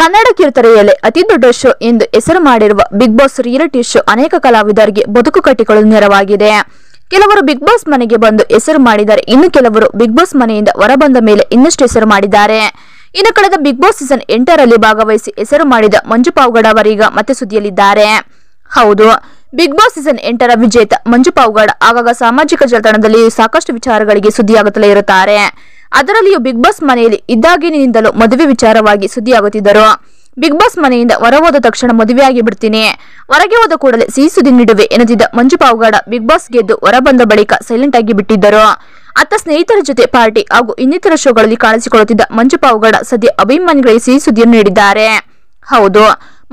ಕನ್ನಡ ಕಿರುತೆರೆಯಲ್ಲಿ ಅತಿ ದೊಡ್ಡ ಶೋ ಎಂದು ಹೆಸರು ಮಾಡಿರುವ ಬಿಗ್ ಬಾಸ್ ರಿಯಾಲಿಟಿ ಶೋ ಅನೇಕ ಕಲಾವಿದರಿಗೆ ಬದುಕು ಕಟ್ಟಿಕೊಳ್ಳಲು ನೆರವಾಗಿದೆ. ಕೆಲವರು ಬಿಗ್ ಬಾಸ್ ಮನೆಗೆ ಬಂದು ಹೆಸರು ಮಾಡಿದ್ದಾರೆ. ಇನ್ನು ಕೆಲವರು ಬಿಗ್ ಬಾಸ್ ಮನೆಯಿಂದ ಹೊರಬಂದ ಮೇಲೆ ಇನ್ನಷ್ಟು ಹೆಸರು ಮಾಡಿದ್ದಾರೆ. ಇನ್ನು ಕಳೆದ ಬಿಗ್ ಬಾಸ್ ಸೀಸನ್ ಎಂಟರಲ್ಲಿ ಭಾಗವಹಿಸಿ ಹೆಸರು ಮಾಡಿದ ಮಂಜು ಪಾವುಗಡ ಅವರೀಗ ಮತ್ತೆ ಸುದ್ದಿಯಲ್ಲಿದ್ದಾರೆ. ಹೌದು, ಬಿಗ್ ಬಾಸ್ ಸೀಸನ್ ಎಂಟರ ವಿಜೇತ ಮಂಜು ಪಾವುಗಡ ಆಗಾಗ ಸಾಮಾಜಿಕ ಜಾಲತಾಣದಲ್ಲಿ ಸಾಕಷ್ಟು ವಿಚಾರಗಳಿಗೆ ಸುದ್ದಿಯಾಗುತ್ತಲೇ ಇರುತ್ತಾರೆ. ಅದರಲ್ಲಿಯೂ ಬಿಗ್ ಬಾಸ್ ಮನೆಯಲ್ಲಿ ಇದ್ದಾಗಿನಿಂದಲೂ ಮದುವೆ ವಿಚಾರವಾಗಿ ಸುದ್ದಿಯಾಗುತ್ತಿದ್ದರು. ಬಿಗ್ ಬಾಸ್ ಮನೆಯಿಂದ ಹೊರ ಹೋದ ತಕ್ಷಣ ಮದುವೆಯಾಗಿ ಬಿಡ್ತೀನಿ. ಹೊರಗೆ ಹೋದ ಕೂಡಲೇ ಸಿಹಿ ಸುದ್ದಿ ನೀಡುವೆ ಎನ್ನುತ್ತಿದ್ದ ಮಂಜು ಪಾವುಗಾಡ ಬಿಗ್ ಬಾಸ್ ಗೆದ್ದು ಹೊರ ಬಂದ ಬಳಿಕ ಸೈಲೆಂಟ್ ಆಗಿ ಬಿಟ್ಟಿದ್ದರು. ಅತ್ತ ಸ್ನೇಹಿತರ ಜೊತೆ ಪಾರ್ಟಿ ಹಾಗೂ ಇನ್ನಿತರ ಶೋಗಳಲ್ಲಿ ಕಾಣಿಸಿಕೊಳ್ಳುತ್ತಿದ್ದ ಮಂಜು ಪಾವುಗಾಡ ಸದ್ಯ ಅಭಿಮಾನಿಗಳಿಗೆ ಸಿಹಿ ಸುದ್ದಿಯನ್ನು ನೀಡಿದ್ದಾರೆ. ಹೌದು,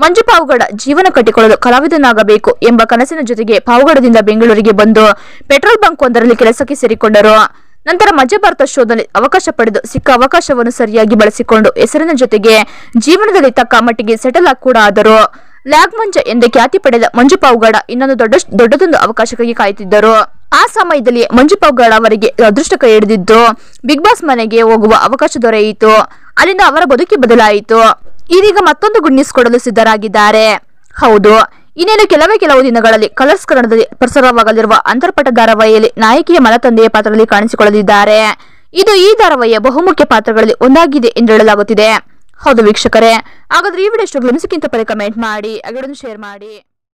ಮಂಜು ಪಾವುಗಡ ಜೀವನ ಕಟ್ಟಿಕೊಳ್ಳಲು ಕಲಾವಿದನಾಗಬೇಕು ಎಂಬ ಕನಸಿನ ಜೊತೆಗೆ ಪಾವುಗಡದಿಂದ ಬೆಂಗಳೂರಿಗೆ ಬಂದು ಪೆಟ್ರೋಲ್ ಬಂಕ್ ಒಂದರಲ್ಲಿ ಕೆಲಸಕ್ಕೆ ಸೇರಿಕೊಂಡರು. ನಂತರ ಮಜಾ ಭಾರತ ಶೋದಲ್ಲಿ ಅವಕಾಶ ಪಡೆದು ಸಿಕ್ಕ ಅವಕಾಶವನ್ನು ಸರಿಯಾಗಿ ಬಳಸಿಕೊಂಡು ಹೆಸರಿನ ಜೊತೆಗೆ ಜೀವನದಲ್ಲಿ ತಕ್ಕ ಮಟ್ಟಿಗೆ ಸೆಟಲ್ ಆಗಿ ಕೂಡ ಆದರು. ಲ್ಯಾಗ್ ಮಂಜ ಎಂದೇ ಖ್ಯಾತಿ ಪಡೆದ ಮಂಜು ಪಾವುಗಾಡ ಇನ್ನೊಂದು ದೊಡ್ಡ ದೊಡ್ಡದೊಂದು ಅವಕಾಶಕ್ಕಾಗಿ ಕಾಯುತ್ತಿದ್ದರು ಆ ಸಮಯದಲ್ಲಿ ಮಂಜು ಪಾವುಗಾಡ ಅವರಿಗೆ ಅದೃಷ್ಟ ಕೈ ಹಿಡಿದಿದ್ದು, ಬಿಗ್ ಬಾಸ್ ಮನೆಗೆ ಹೋಗುವ ಅವಕಾಶ ದೊರೆಯಿತು. ಅಲ್ಲಿಂದ ಅವರ ಬದುಕಿ ಬದಲಾಯಿತು. ಇದೀಗ ಮತ್ತೊಂದು ಗುಡ್ ಸಿದ್ಧರಾಗಿದ್ದಾರೆ. ಹೌದು ಇನ್ನೇನು, ಕೆಲವೇ ಕೆಲವು ದಿನಗಳಲ್ಲಿ ಕಲರ್ಸ್ ಕನ್ನಡದಲ್ಲಿ ಪ್ರಸಾರವಾಗಲಿರುವ ಅಂತರ್ಪಟ ಧಾರಾವಾಹಿಯಲ್ಲಿ ನಾಯಕಿಯ ಮಲತಂದೆಯ ಪಾತ್ರದಲ್ಲಿ ಕಾಣಿಸಿಕೊಳ್ಳಲಿದ್ದಾರೆ. ಇದು ಈ ಧಾರಾವಾಹಿಯ ಬಹುಮುಖ್ಯ ಪಾತ್ರಗಳಲ್ಲಿ ಒಂದಾಗಿದೆ ಎಂದು ಹೇಳಲಾಗುತ್ತಿದೆ. ಹೌದು ವೀಕ್ಷಕರೇ. ಹಾಗಾದ್ರೆ ಈ ವಿಡಿಯೋ ಇಷ್ಟ ಅನಿಸಿಕ್ಕಿಂತ ಪರಿ ಕಮೆಂಟ್ ಮಾಡಿ. ಹಾಗೆ ಶೇರ್ ಮಾಡಿ.